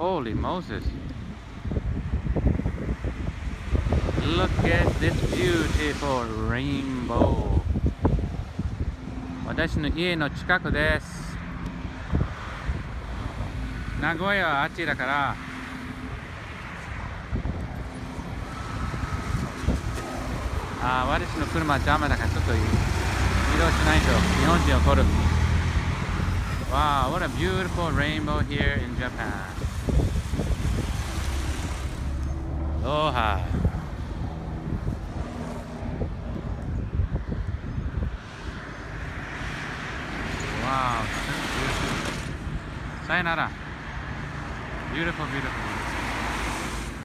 Holy Moses. Look at this beautiful rainbow. 私の家の近くです。名古屋はあっちだから、あー私の車邪魔だからちょっと移動しないと日本人を撮る。Wow, what a beautiful rainbow here in Japan. Aloha. Wow. Sayonara. Beautiful, beautiful.